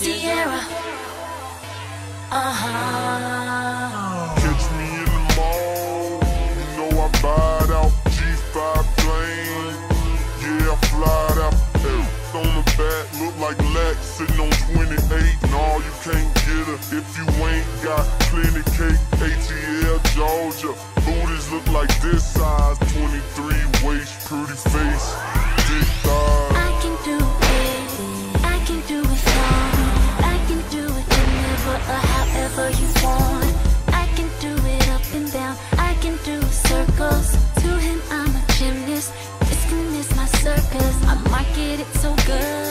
Ciara. Uh huh. Catch me in the mall. You know I buy it out. G5 plane. Yeah, I fly out. Hey, on the back, look like Lex sitting on 28. No, you can't get her if you ain't got plenty cake. ATL, Georgia. Booties look like this size. Whenever or however you want. I can do it up and down. I can do circles. To him, I'm a gymnast. This is my circus. I market it so good.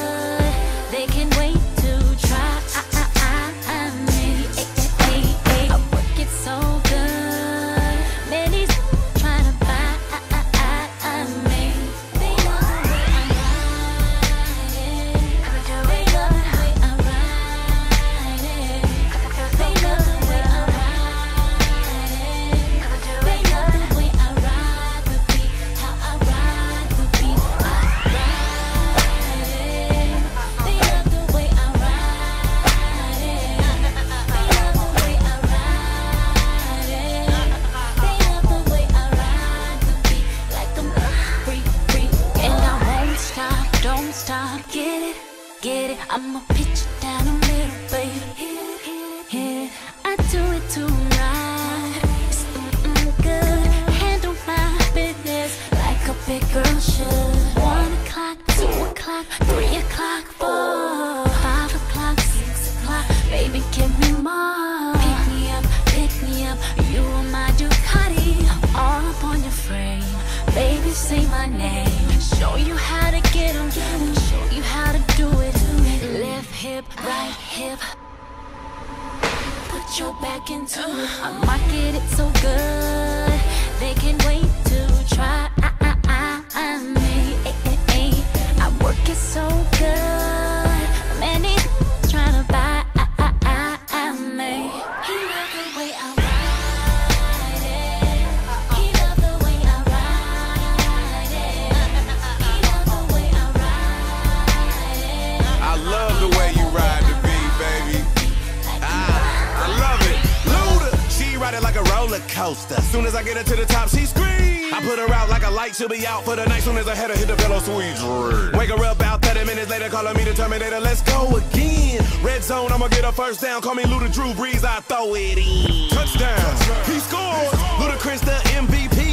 Don't stop. Get it, get it. I'ma pitch it down the middle, baby. Hit it, hit it, hit it. I do it to right. It's mm-mm good. Handle my business like a big girl should. One o'clock, two o'clock, three o'clock, four, five o'clock, six o'clock. Baby, give me more. Pick me up, pick me up. You are my Ducati, all up on your frame. Baby, say my name. Show you how to get get 'em, show you how to do it. Left hip, right hip. Put your back into it. I market it so good. Ride it like a roller coaster. Soon as I get her to the top, she screams. I put her out like a light, she'll be out for the night. Soon as I hit her, hit the pillow, sweet dream. Wake her up about 30 minutes later, calling me the Terminator. Let's go again. Red zone, I'ma get her first down. Call me Luda Drew Brees, I throw it in. Touchdown, he scores. Ludacris the MVP.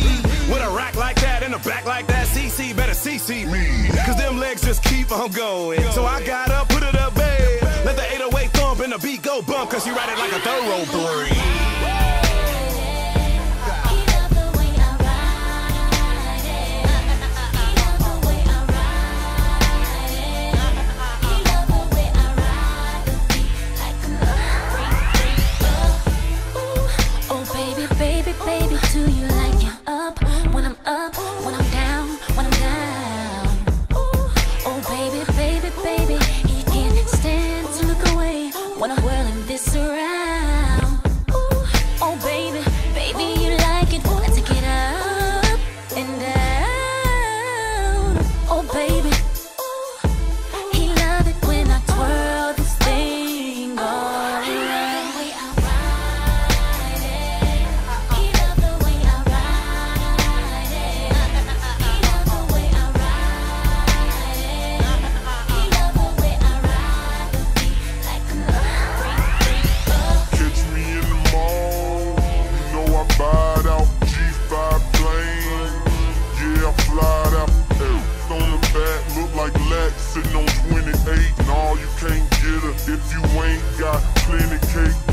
With a rack like that and a back like that, CC better CC me. Cause them legs just keep on going. So I got up, put it up bed. Let the 808 thump and the beat go bump, cause she ride it like a thoroughbred. Sitting on 28. No, you can't get her if you ain't got plenty cake.